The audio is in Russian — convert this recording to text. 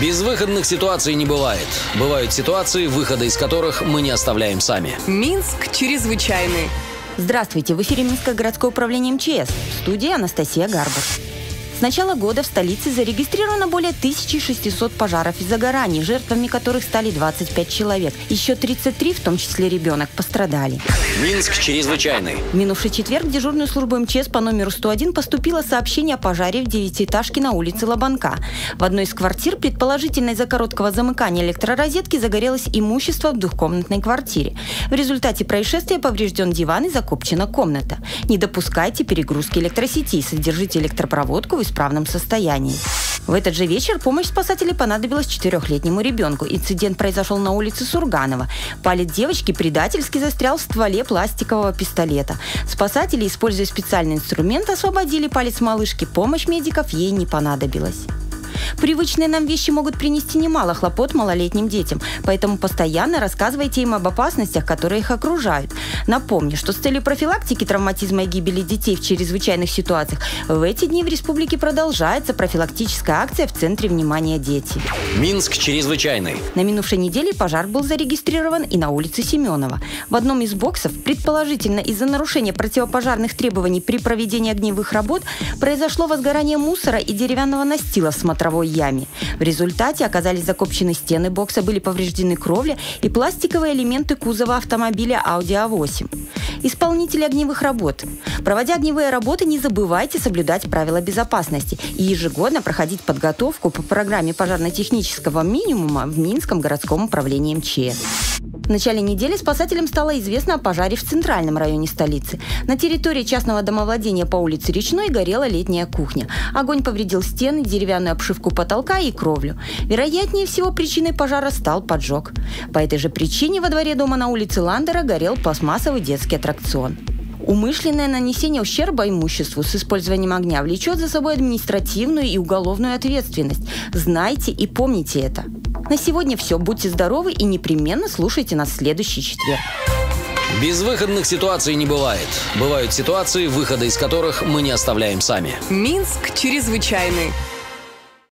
Безвыходных ситуаций не бывает. Бывают ситуации, выхода из которых мы не оставляем сами. Минск чрезвычайный. Здравствуйте, в эфире Минское городское управление МЧС. В студии Анастасия Гарбус. С начала года в столице зарегистрировано более 1600 пожаров и загораний, жертвами которых стали 25 человек. Еще 33, в том числе ребенок, пострадали. Минск чрезвычайный. В минувший четверг в дежурную службу МЧС по номеру 101 поступило сообщение о пожаре в девятиэтажке на улице Лобанка. В одной из квартир, предположительно из-за короткого замыкания электророзетки, загорелось имущество в двухкомнатной квартире. В результате происшествия поврежден диван и закопчена комната. Не допускайте перегрузки электросети, содержите электропроводку исправном состоянии. В этот же вечер помощь спасателей понадобилась четырехлетнему ребенку. Инцидент произошел на улице Сурганова. Палец девочки предательски застрял в стволе пластикового пистолета. Спасатели, используя специальный инструмент, освободили палец малышки. Помощь медиков ей не понадобилась. Привычные нам вещи могут принести немало хлопот малолетним детям, поэтому постоянно рассказывайте им об опасностях, которые их окружают. Напомню, что с целью профилактики травматизма и гибели детей в чрезвычайных ситуациях в эти дни в республике продолжается профилактическая акция в центре внимания дети. Минск чрезвычайный. На минувшей неделе пожар был зарегистрирован и на улице Семенова. В одном из боксов, предположительно из-за нарушения противопожарных требований при проведении огневых работ, произошло возгорание мусора и деревянного настила в смотровой яме. В результате оказались закопчены стены бокса, были повреждены кровля и пластиковые элементы кузова автомобиля Audi A8. Исполнители огневых работ. Проводя огневые работы, не забывайте соблюдать правила безопасности и ежегодно проходить подготовку по программе пожарно-технического минимума в Минском городском управлении МЧС. В начале недели спасателям стало известно о пожаре в центральном районе столицы. На территории частного домовладения по улице Речной горела летняя кухня. Огонь повредил стены, деревянную обшивку потолка и кровлю. Вероятнее всего, причиной пожара стал поджог. По этой же причине во дворе дома на улице Ландера горел пластмассовый детский аттракцион. Умышленное нанесение ущерба имуществу с использованием огня влечет за собой административную и уголовную ответственность. Знайте и помните это. На сегодня все. Будьте здоровы и непременно слушайте нас в следующий четверг. Безвыходных ситуаций не бывает. Бывают ситуации, выхода из которых мы не оставляем сами. Минск чрезвычайный.